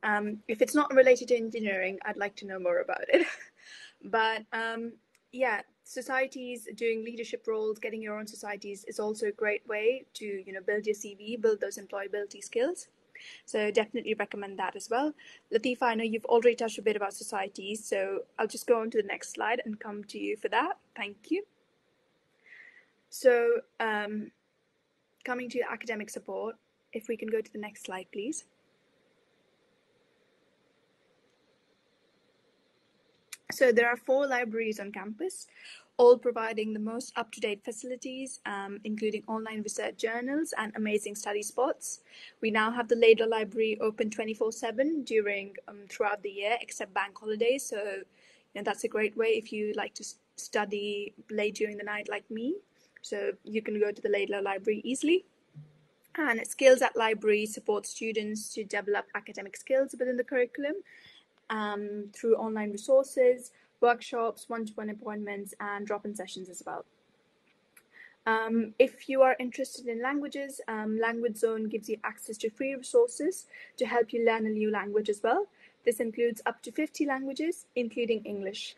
Um, if it's not related to engineering, I'd like to know more about it. but um, yeah, societies doing leadership roles, getting your own societies is also a great way to you know build your CV, build those employability skills. So definitely recommend that as well. Latifa, I know you've already touched a bit about societies, so I'll just go on to the next slide and come to you for that. Thank you. So um, coming to academic support, if we can go to the next slide, please. So there are four libraries on campus, all providing the most up-to-date facilities, um, including online research journals and amazing study spots. We now have the Laidlaw Library open 24/7 during um, throughout the year, except bank holidays. So, you know, that's a great way if you like to study late during the night, like me. So you can go to the Laidlaw Library easily. And Skills at Library supports students to develop academic skills within the curriculum um, through online resources, workshops, one-to-one appointments, and drop-in sessions as well. Um, if you are interested in languages, um, Language Zone gives you access to free resources to help you learn a new language as well. This includes up to 50 languages, including English.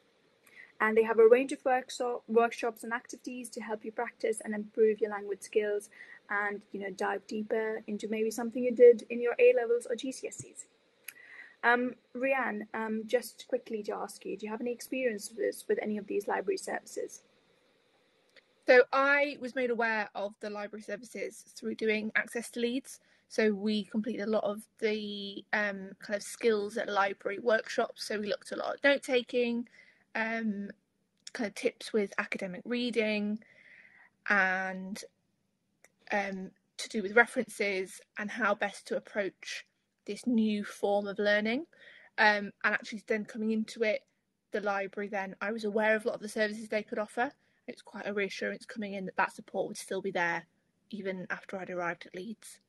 And they have a range of workshop, workshops and activities to help you practice and improve your language skills and you know dive deeper into maybe something you did in your A levels or GCSEs. Um, Rianne, um, just quickly to ask you, do you have any experience with any of these library services? So I was made aware of the library services through doing access to Leeds. So we completed a lot of the um, kind of skills at library workshops. So we looked a lot at note taking, um, kind of tips with academic reading, and um, to do with references and how best to approach this new form of learning. Um, and actually, then coming into it, the library, then I was aware of a lot of the services they could offer. It's quite a reassurance coming in that that support would still be there even after I'd arrived at Leeds.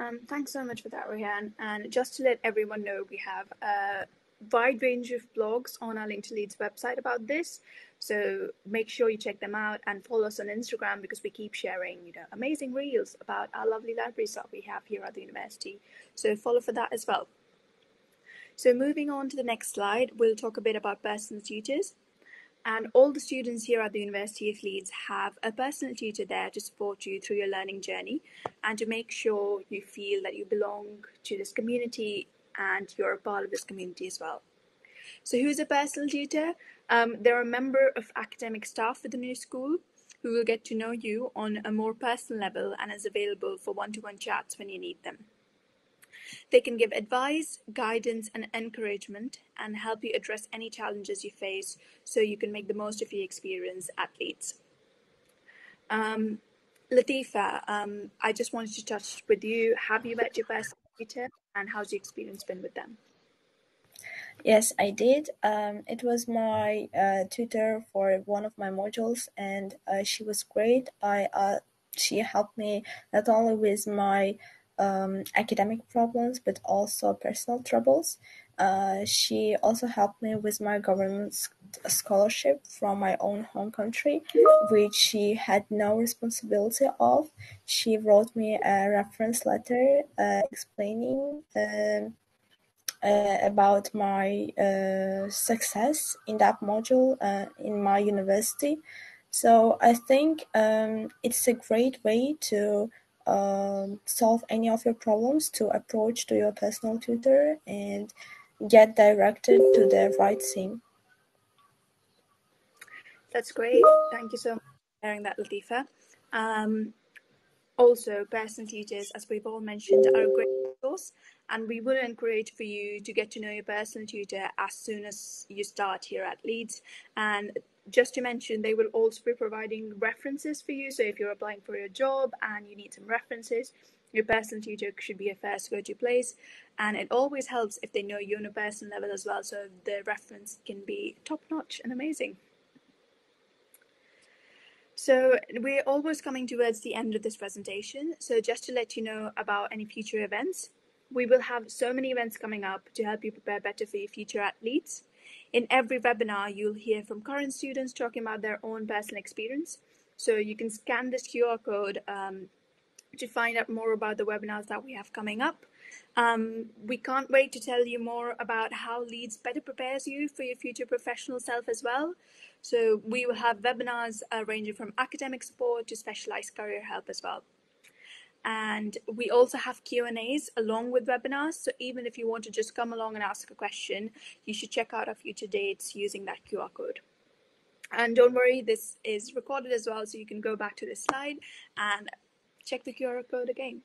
Um, thanks so much for that, Rianne. And just to let everyone know, we have a wide range of blogs on our Link to Leeds website about this. So make sure you check them out and follow us on Instagram because we keep sharing, you know, amazing reels about our lovely libraries that we have here at the university. So follow for that as well. So moving on to the next slide, we'll talk a bit about personal tutors. And all the students here at the University of Leeds have a personal tutor there to support you through your learning journey and to make sure you feel that you belong to this community and you're a part of this community as well. So who's a personal tutor? Um, they're a member of academic staff at the new school who will get to know you on a more personal level and is available for one-to-one chats when you need them. They can give advice, guidance, and encouragement and help you address any challenges you face so you can make the most of your experience at Leeds. Um, Latifa, um, I just wanted to touch with you. Have you met your personal tutor and how's your experience been with them? Yes, I did. Um, it was my uh, tutor for one of my modules, and uh, she was great. I uh, she helped me not only with my um, academic problems but also personal troubles. Uh, she also helped me with my government scholarship from my own home country, which she had no responsibility of. She wrote me a reference letter uh, explaining um, uh, about my uh, success in that module uh, in my university. So I think um, it's a great way to um, solve any of your problems to approach to your personal tutor and get directed to the right thing. That's great. Thank you so much for sharing that, Latifa. Um, also, personal tutors, as we've all mentioned, are a great resource, and we would encourage for you to get to know your personal tutor as soon as you start here at Leeds. And just to mention, they will also be providing references for you. So if you're applying for a job and you need some references, your personal tutor should be a first go-to place. And it always helps if they know you on a personal level as well, so the reference can be top-notch and amazing. So we're almost coming towards the end of this presentation. So just to let you know about any future events, we will have so many events coming up to help you prepare better for your future at Leeds. In every webinar, you'll hear from current students talking about their own personal experience. So you can scan this QR code um, to find out more about the webinars that we have coming up. Um, we can't wait to tell you more about how Leeds better prepares you for your future professional self as well. So we will have webinars uh, ranging from academic support to specialized career help as well and we also have q&a's along with webinars so even if you want to just come along and ask a question you should check out our future dates using that qr code and don't worry this is recorded as well so you can go back to this slide and check the qr code again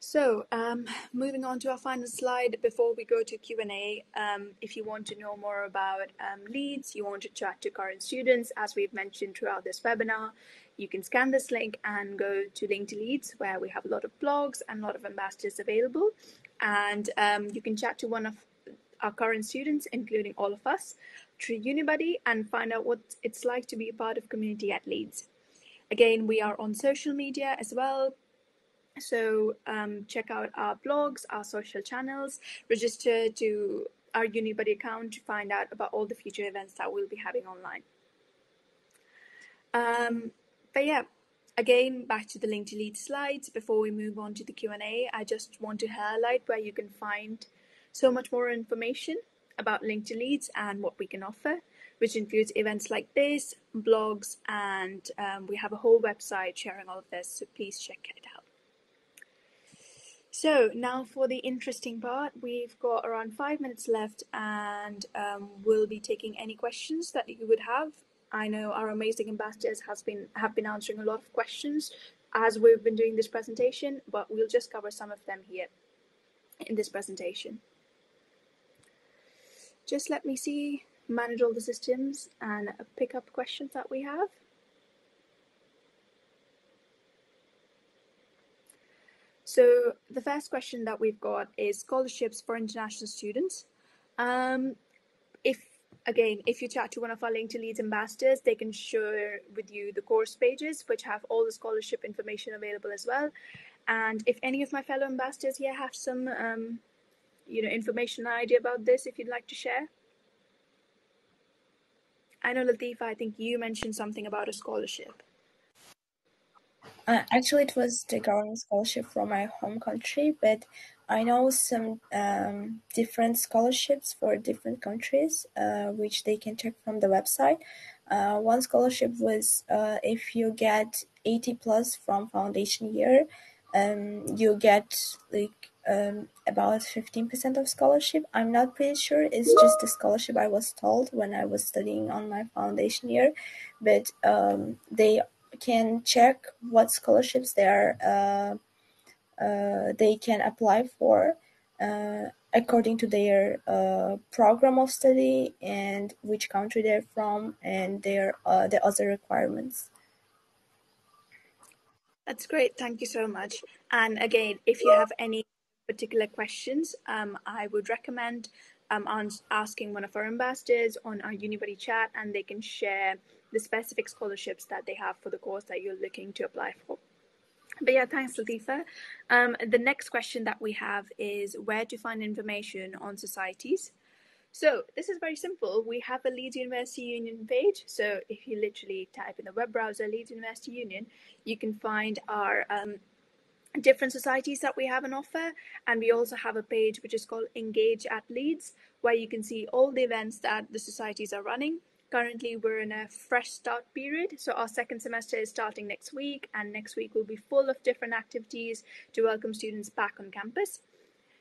So, um, moving on to our final slide before we go to Q&A, um, if you want to know more about um, Leeds, you want to chat to current students, as we've mentioned throughout this webinar, you can scan this link and go to Link to Leeds, where we have a lot of blogs and a lot of ambassadors available. And um, you can chat to one of our current students, including all of us, through Unibuddy and find out what it's like to be a part of community at Leeds. Again, we are on social media as well. So um, check out our blogs, our social channels, register to our Unibuddy account to find out about all the future events that we'll be having online. Um, but yeah, again, back to the link to Leeds slides. Before we move on to the Q&A, I just want to highlight where you can find so much more information about Link to Leeds and what we can offer, which includes events like this, blogs, and um, we have a whole website sharing all of this, so please check it out. So now for the interesting part, we've got around five minutes left and um, we'll be taking any questions that you would have I know our amazing ambassadors has been have been answering a lot of questions as we've been doing this presentation, but we'll just cover some of them here in this presentation. Just let me see, manage all the systems and pick up questions that we have. So the first question that we've got is scholarships for international students. Um, if again, if you chat to one of our Link to Leeds ambassadors, they can share with you the course pages, which have all the scholarship information available as well. And if any of my fellow ambassadors here have some, um, you know, information or idea about this, if you'd like to share. I know, Latifa, I think you mentioned something about a scholarship. Uh, actually, it was the government scholarship from my home country, but I know some um, different scholarships for different countries, uh, which they can check from the website. Uh, one scholarship was uh, if you get 80 plus from foundation year, um, you get like um, about 15% of scholarship. I'm not pretty sure. It's just the scholarship I was told when I was studying on my foundation year. But um, they can check what scholarships they are uh, uh, they can apply for uh, according to their uh, program of study and which country they're from and their uh, the other requirements. That's great. Thank you so much. And again, if you have any particular questions, um, I would recommend um, asking one of our ambassadors on our Unibuddy chat, and they can share the specific scholarships that they have for the course that you're looking to apply for. But yeah, thanks, Latifa. Um, the next question that we have is where to find information on societies. So this is very simple. We have a Leeds University Union page. So if you literally type in the web browser Leeds University Union, you can find our um, different societies that we have an offer. And we also have a page which is called Engage at Leeds, where you can see all the events that the societies are running. Currently, we're in a fresh start period. So, our second semester is starting next week, and next week will be full of different activities to welcome students back on campus.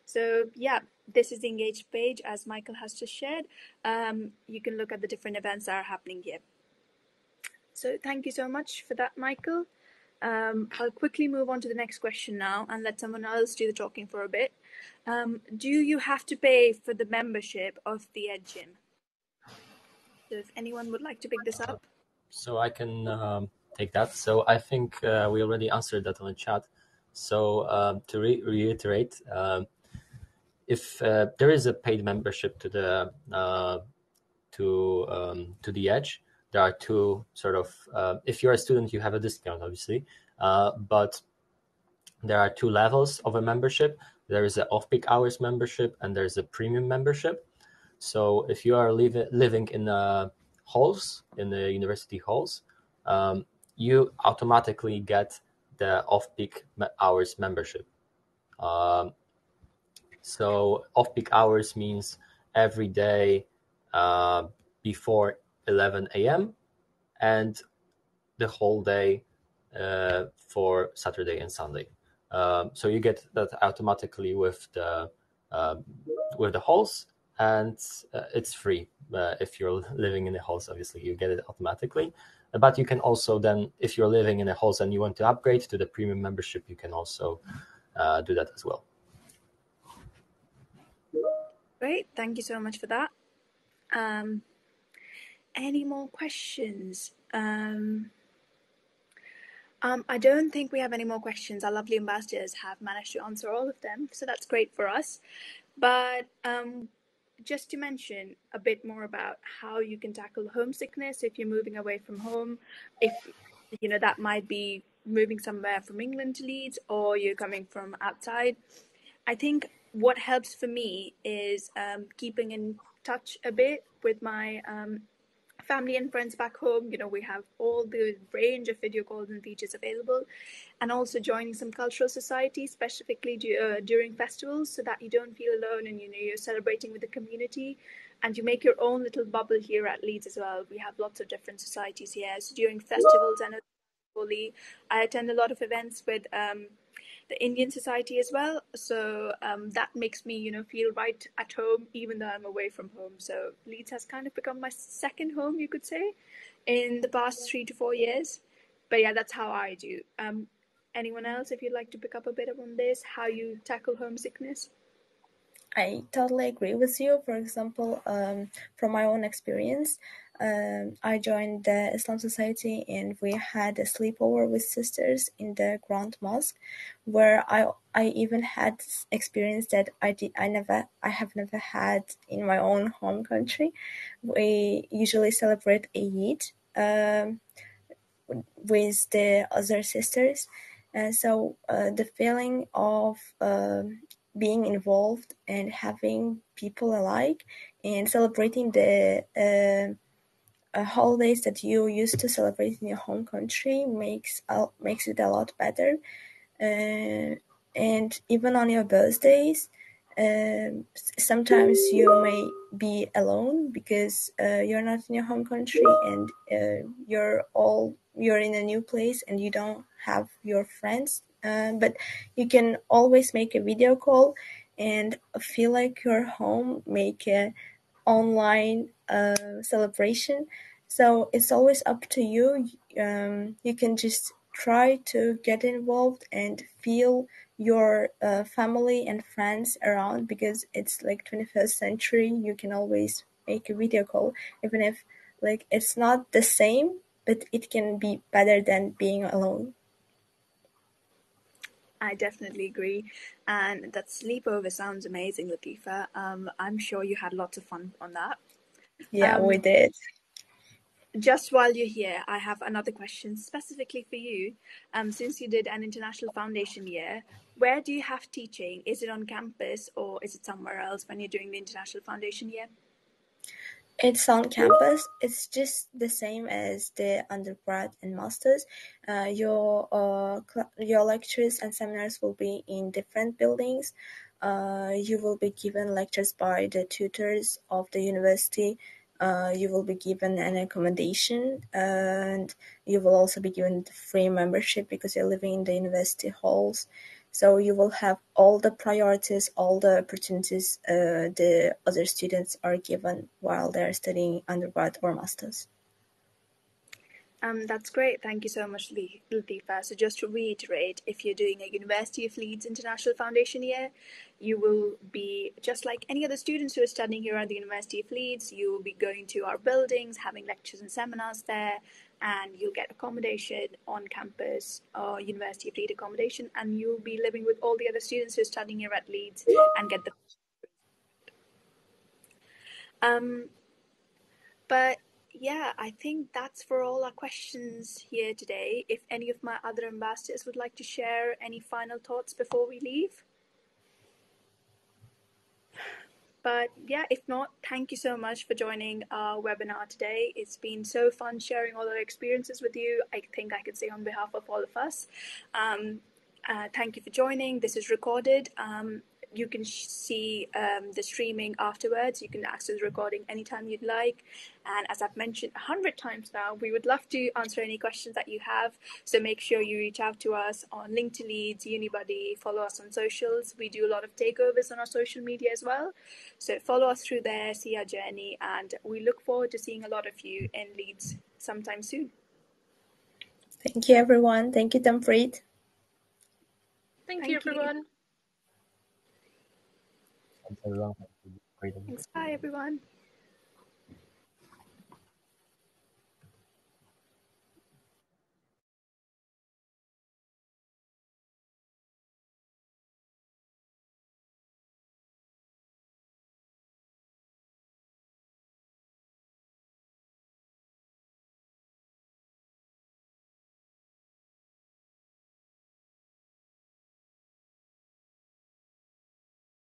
So, yeah, this is the engage page as Michael has just shared. Um, you can look at the different events that are happening here. So, thank you so much for that, Michael. Um, I'll quickly move on to the next question now and let someone else do the talking for a bit. Um, do you have to pay for the membership of the Edge Gym? So if anyone would like to pick this up. So I can um, take that. So I think uh, we already answered that on the chat. So um, to re- reiterate, um, if uh, there is a paid membership to the uh, to um, to the Edge, there are two sort of. Uh, if you're a student, you have a discount, obviously, uh, but there are two levels of a membership. There is an off-peak hours membership, and there's a premium membership. So if you are live, living in the halls, in the university halls, um, you automatically get the off-peak hours membership. Um, so off-peak hours means every day uh, before 11 a.m. and the whole day uh, for Saturday and Sunday. Um, so you get that automatically with the uh, with the halls, and uh, it's free uh, if you're living in the halls. Obviously, you get it automatically. But you can also then, if you're living in the halls and you want to upgrade to the premium membership, you can also uh, do that as well. Great, thank you so much for that. Um, any more questions? Um, um, I don't think we have any more questions. Our lovely ambassadors have managed to answer all of them, so that's great for us. But um, just to mention a bit more about how you can tackle homesickness if you're moving away from home, if you know that might be moving somewhere from England to Leeds or you're coming from outside. I think what helps for me is um, keeping in touch a bit with my um, family and friends back home. You know, we have all the range of video calls and features available, and also joining some cultural societies, specifically uh, during festivals, so that you don't feel alone and you know you're celebrating with the community, and you make your own little bubble here at Leeds as well. We have lots of different societies here. So during festivals, and I attend a lot of events with. Um, the Indian society as well. So um, that makes me, you know, feel right at home, even though I'm away from home. So Leeds has kind of become my second home, you could say, in the past three to four years. But yeah, that's how I do. Um, anyone else, if you'd like to pick up a bit on this, how you tackle homesickness? I totally agree with you. For example, um, from my own experience, I joined the Islam Society and we had a sleepover with sisters in the Grand Mosque, where I I even had experience that I did I never I have never had in my own home country. We usually celebrate Eid um, with the other sisters, and so uh, the feeling of um, being involved and having people alike and celebrating the uh, holidays that you used to celebrate in your home country makes uh, makes it a lot better. Uh, and even on your birthdays, um, sometimes you may be alone because uh, you're not in your home country and uh, you're all you're in a new place and you don't have your friends uh, but you can always make a video call and feel like you're home, make a online uh, celebration. So it's always up to you. Um, you can just try to get involved and feel your uh, family and friends around because it's like 21st century. You can always make a video call, even if like it's not the same, but it can be better than being alone. I definitely agree. And that sleepover sounds amazing, Latifa. Um, I'm sure you had lots of fun on that. Yeah, Um, we did. just while you're here, I have another question specifically for you. Um, since you did an international foundation year, where do you have teaching? Is it on campus or is it somewhere else when you're doing the international foundation year? It's on campus. It's just the same as the undergrad and masters. Uh, your uh, cl- your lectures and seminars will be in different buildings. Uh, you will be given lectures by the tutors of the university. Uh, you will be given an accommodation, and you will also be given free membership because you're living in the university halls. So you will have all the priorities, all the opportunities uh, the other students are given while they're studying undergrad or masters. Um, that's great. Thank you so much, Latifa. So, just to reiterate, if you're doing a University of Leeds International Foundation year, you will be just like any other students who are studying here at the University of Leeds. You will be going to our buildings, having lectures and seminars there, and you'll get accommodation on campus or University of Leeds accommodation, and you'll be living with all the other students who are studying here at Leeds and get the. Um, but yeah, I think that's for all our questions here today. If any of my other ambassadors would like to share any final thoughts before we leave. But yeah, if not, thank you so much for joining our webinar today. It's been so fun sharing all our experiences with you. I think I can say on behalf of all of us. Um, uh, thank you for joining. This is recorded. Um, you can sh- see um, the streaming afterwards. You can access the recording anytime you'd like. And as I've mentioned a hundred times now, we would love to answer any questions that you have. So make sure you reach out to us on Link to Leeds, Unibuddy, follow us on socials. We do a lot of takeovers on our social media as well. So follow us through there, see our journey, and we look forward to seeing a lot of you in Leeds sometime soon. Thank you, everyone. Thank you, Tamfreed. Thank, Thank you, you. Thanks. Bye, everyone.